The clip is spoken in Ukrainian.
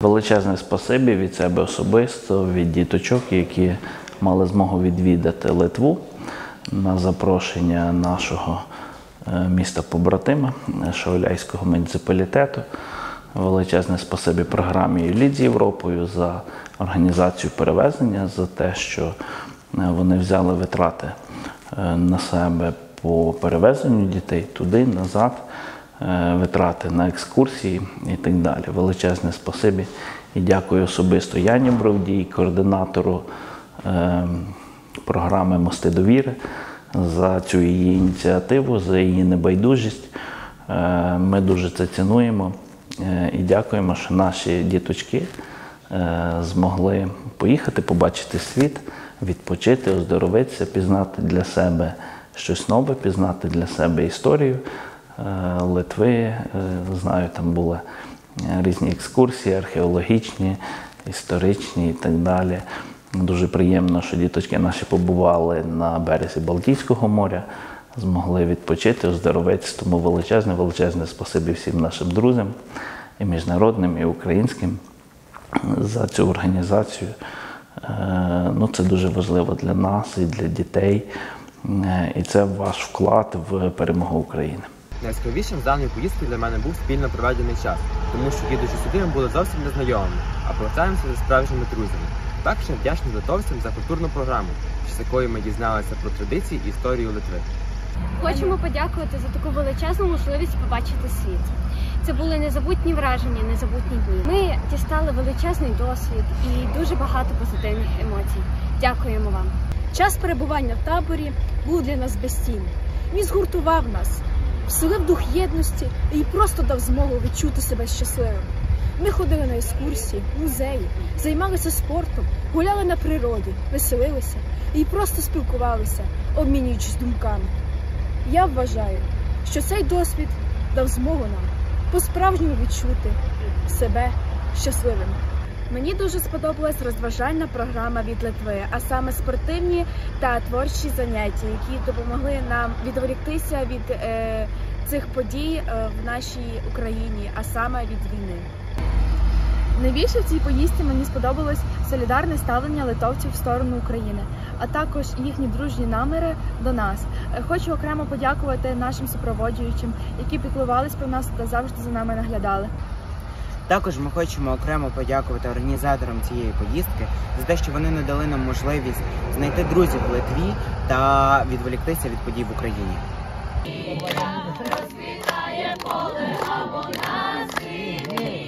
Величезне спасибі від себе особисто, від діточок, які мали змогу відвідати Литву на запрошення нашого е, міста побратима е, Шауляйського муніципалітету. Величезне спасибі програмі «Лід з Європою за організацію перевезення, за те, що е, вони взяли витрати е, на себе по перевезенню дітей туди, назад, витрати на екскурсії і так далі. Величезне спасибі і дякую особисто Яні Бровдій, координатору е, програми Мости довіри за цю її ініціативу, за її небайдужість. Е, Ми дуже це цінуємо е, і дякуємо, що наші діточки е, змогли поїхати, побачити світ, відпочити, оздоровитися, пізнати для себе щось нове, пізнати для себе історію е, Литви. Е, Знаю, там були е, різні екскурсії, археологічні, історичні і так далі. Дуже приємно, що діточки наші побували на березі Балтійського моря, змогли відпочити, оздоровитися. Тому величезне, величезне спасибі всім нашим друзям, і міжнародним, і українським за цю організацію. Е, Ну, це дуже важливо для нас і для дітей. Е, І це ваш вклад в перемогу України. Найцікавішим з даної поїздки для мене був спільно проведений час, тому що їдучи сюди, ми були зовсім незнайомими, а повертаємося зі справжніми друзями. Також я вдячний литовцям за культурну програму, з якої ми дізналися про традиції і історію Литви. Хочемо подякувати за таку величезну можливість побачити світ. Це були незабутні враження, незабутні дні. Ми дістали величезний досвід і дуже багато позитивних емоцій. Дякуємо вам. Час перебування в таборі був для нас безцінним. Він згуртував нас, вселив дух єдності і просто дав змогу відчути себе щасливим. Ми ходили на екскурсії, музеї, займалися спортом, гуляли на природі, веселилися і просто спілкувалися, обмінюючись думками. Я вважаю, що цей досвід дав змогу нам по-справжньому відчути себе щасливими. Мені дуже сподобалась розважальна програма від Литви, а саме спортивні та творчі заняття, які допомогли нам відволіктися від е, цих подій е, в нашій Україні, а саме від війни. Найбільше в цій поїздці мені сподобалось солідарне ставлення литовців в сторону України, а також їхні дружні наміри до нас. Е, Хочу окремо подякувати нашим супроводжуючим, які піклувались про нас та завжди за нами наглядали. Також ми хочемо окремо подякувати організаторам цієї поїздки за те, що вони надали нам можливість знайти друзів в Литві та відволіктися від подій в Україні. Вітя розквітає поле, а вона сини.